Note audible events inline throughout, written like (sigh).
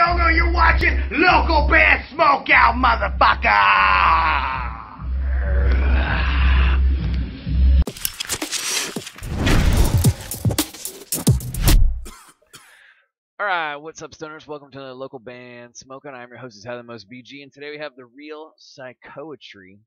go-go, you're watching Local Band Smokeout, motherfucker! Alright, what's up, stoners? Welcome to the local band Smoking. I'm your host, is the Most BG, and today we have the real psychoetry,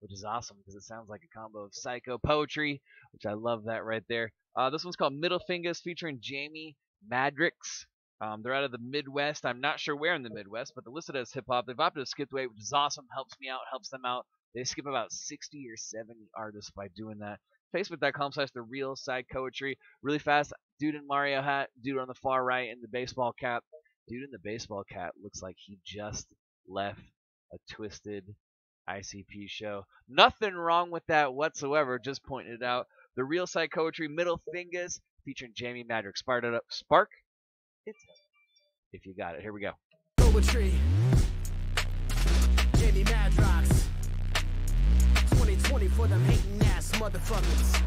which is awesome because it sounds like a combo of psycho poetry, which I love that right there. Uh, this one's called Middle Fingaz featuring Jamie Madrix. Um, they're out of the Midwest. I'm not sure where in the Midwest, but they're listed as hip hop. They've opted to skip away, which is awesome. Helps me out, helps them out. They skip about 60 or 70 artists by doing that. Facebook.com slash the real psychoetry. Really fast. Dude in Mario hat. Dude on the far right in the baseball cap. Dude in the baseball cap looks like he just left a Twiztid ICP show. Nothing wrong with that whatsoever. Just pointing it out. The real psychoetry. Middle Fingaz featuring Jamie Madrick. Spark it up. Spark. It's if you got it. Here we go. Poetry. Jamie Madrox. 2020 for them hating ass motherfuckers.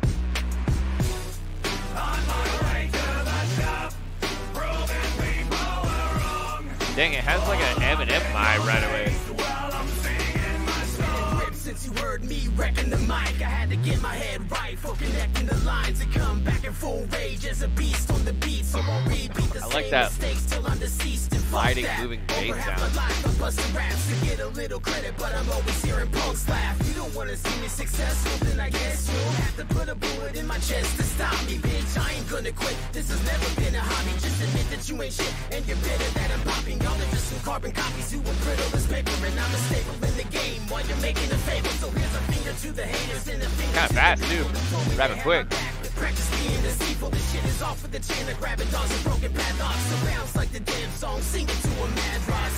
Dang, it has like an Eminem vibe right away. Since you heard me wrecking the mic, I had to get my head right for connecting the lines and come back in full rage as a beast on the beat. So I'll repeat the I like that mistakes till I'm deceased and fuck sliding, moving bass sound. I'm busting raps to get a little credit, but I'm always hearing punks laugh. You don't wanna see me successful, then I guess you'll have to put a bullet in my chest to stop me, bitch. I ain't gonna quit. This has never been a hobby. Just admit that you ain't shit, and you're bitter that I'm popping. Y'all are just some carbon copies who are brittle as paper, and I'm a staple in the game while you're making a favor. So here's a finger to the haters and a finger Kinda to fast, the too. people that told me Rapping to quick. My back. Practice being deceitful. This shit is off with the chain of grabbing dogs and broken padlocks. So bounce like the damn song, sing it to a mad rock.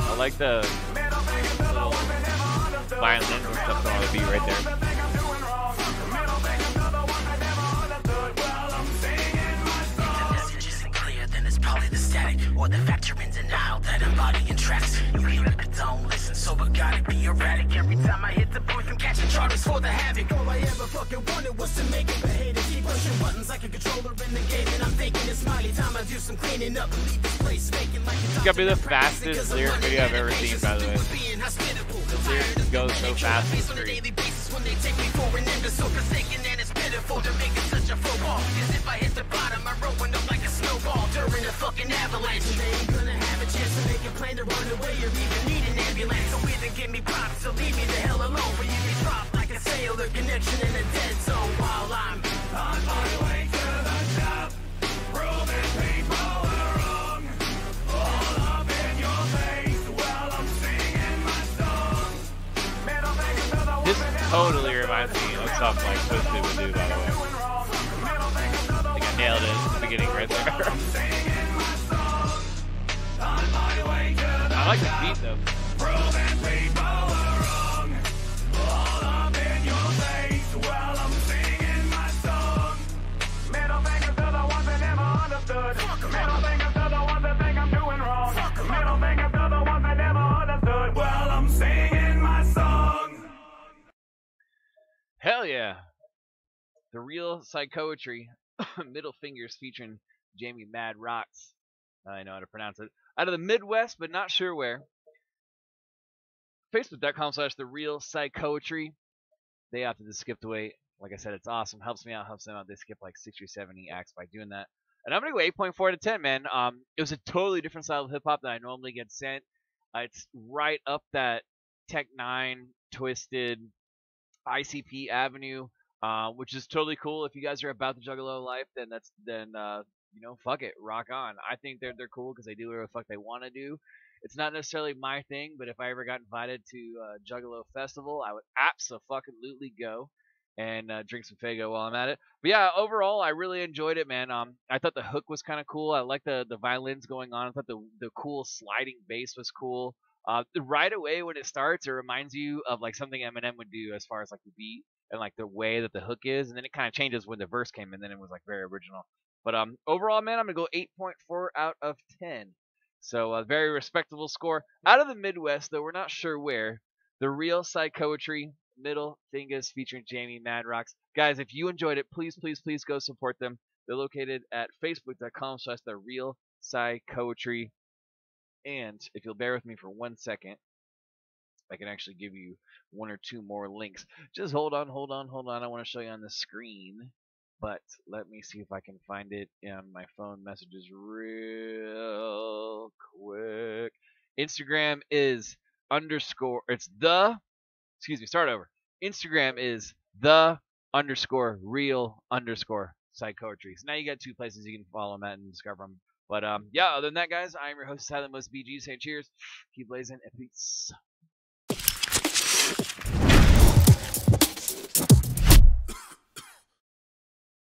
I like the little violin and stuff on the beat right there. the message isn't clear, then it's probably the static or the fact you're in denial that I'm tracks. You hear it but don't listen, so I gotta be erratic. Every time I hit the booth, I'm catching charges for the havoc. All I ever fucking wanted was to make it, but keep pushing buttons like a controller in the game, and I'm thinking it's mighty time I do some cleaning up and leave this place vacant like it's gotta be the fastest lyric video I've ever seen, by the way. The lyrics go so fast in the on a daily basis when they take me for an imbecile, forsaken, and it's pitiful to make it such a. Cause if I hit the bottom, I'm rolling up like a snowball during a fucking avalanche. They ain't gonna chance to make a plan to run away or even need an ambulance. So either give me props or leave me the hell alone. Where you be dropped like a sailor connection in a dead zone while I'm on my way to the top. Proving people wrong. All up in your face while I'm singing my song. This totally reminds me of something like Twiztid would do, by the way. I think I nailed it at the beginning right there. Like the beat though. Hell yeah. The real psychoetry, (laughs) middle fingaz featuring Jamie Madrox. I know how to pronounce it. Out of the Midwest, but not sure where. Facebook.com slash the real psychoetry. They opted to skip away. Like I said, it's awesome. Helps me out, helps them out. They skip like 60 or 70 acts by doing that. And I'm gonna go 8.4 to 10, man. Um, it was a totally different style of hip hop than I normally get sent. Uh, it's right up that Tech N9ne, Twiztid, ICP Avenue, uh, which is totally cool. If you guys are about the Juggalo life, then that's then uh, you know, fuck it, rock on. I think they're they're cool because they do whatever the fuck they want to do. It's not necessarily my thing, but if I ever got invited to uh, Juggalo Festival, I would absolutely go and uh, drink some Faygo while I'm at it. But yeah, overall, I really enjoyed it, man. Um, I thought the hook was kind of cool. I like the the violins going on. I thought the the cool sliding bass was cool. Uh, right away when it starts, it reminds you of like something Eminem would do as far as like the beat and like the way that the hook is, and then it kind of changes when the verse came, and then it was like very original. But um, overall, man, I'm gonna go 8.4 out of 10. So a very respectable score. Out of the Midwest, though we're not sure where, the real psychoetry, Middle Fingaz featuring Jamie Madrox. Guys, if you enjoyed it, please, please, please go support them. They're located at facebook.com slash the real psychoetry. And if you'll bear with me for one second, I can actually give you one or two more links. Just hold on, hold on, hold on. I want to show you on the screen. But let me see if I can find it in my phone messages real quick. Instagram is underscore, it's the, excuse me, start over. Instagram is the underscore real underscore psychoetry. So now you got two places you can follow them at and discover them. But um, yeah, other than that, guys, I'm your host, Silent Most BG, saying cheers, keep blazing, and peace.